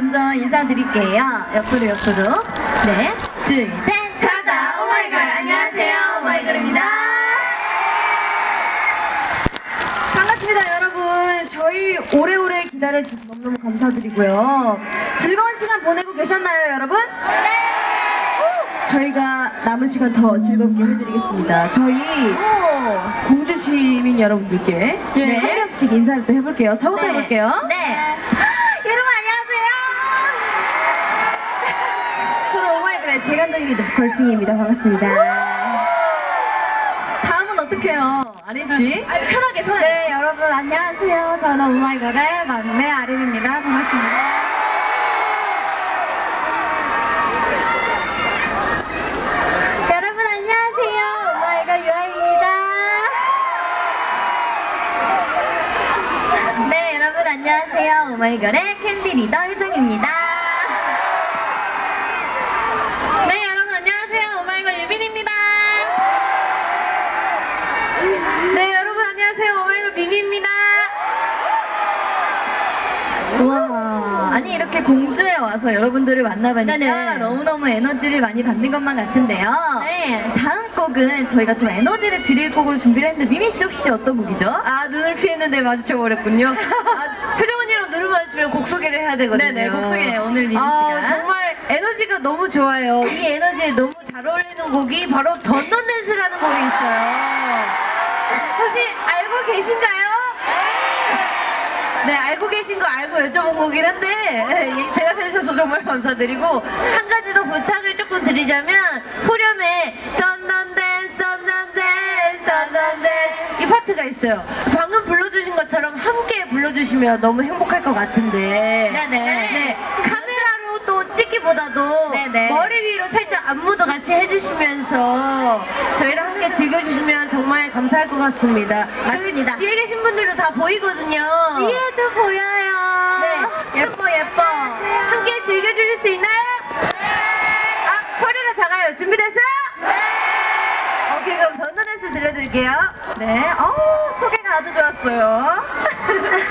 인사드릴게요. 옆으로 옆으로. 네, 둘, 셋, 차다 오마이걸 안녕하세요 오마이걸입니다. 반갑습니다 여러분. 저희 오래오래 기다려주셔서 너무너무 감사드리고요. 즐거운 시간 보내고 계셨나요 여러분? 네. 저희가 남은 시간 더 즐겁게 해드리겠습니다. 저희 공주 시민 여러분들께 네, 한 명씩 인사를 또 해볼게요. 저부터 네. 해볼게요. 네. 재간둥이 걸승희입니다. 반갑습니다. 다음은 어떡해요? 아린 씨? 아, 편하게 편하게. 네, 여러분 안녕하세요. 저는 오마이걸의 막내 아린입니다. 반갑습니다. 여러분 안녕하세요. 오마이걸 유아입니다. 네, 여러분 안녕하세요. 오마이걸의 캔디 리더 효정입니다. 네, 여러분 안녕하세요. 오마이걸 미미입니다. 와, 아니 이렇게 공주에 와서 여러분들을 만나보니까 네네. 너무너무 에너지를 많이 받는 것만 같은데요. 네. 다음 곡은 저희가 좀 에너지를 드릴 곡으로 준비를 했는데 미미 씨 혹시 어떤 곡이죠? 아 눈을 피했는데 마주쳐 버렸군요. 아, 표정 언니랑 눈을 마주치면 곡 소개를 해야 되거든요. 네네, 곡 소개 오늘 미미 아, 씨가. 정말 에너지가 너무 좋아요. 이 에너지에 너무 잘 어울리는 곡이 바로 던던댄스라는 곡이 있어요. 계신가요? 네, 알고 계신 거 알고 여쭤본 거긴 한데 네, 대답해 주셔서 정말 감사드리고 한 가지 더 부탁을 조금 드리자면 후렴에 던던댄스 던던댄스 던던댄스 이 파트가 있어요. 방금 불러주신 것처럼 함께 불러주시면 너무 행복할 것 같은데 네네. 네, 카메라로 또 찍기보다도 네네. 머리 위로 살짝 안무도 같이 해주시면서 저희랑 함께 즐겨주시면 정말 감사할 것 같습니다. 맞습니다. 뒤에 계신 분들도 다 보이거든요. 뒤에도 보여요. 네, 예뻐 예뻐. 함께 즐겨주실 수 있나요? 아, 소리가 작아요. 준비됐어요? 네. 오케이, 그럼 던던댄스 들려드릴게요. 네, 어우 소개가 아주 좋았어요.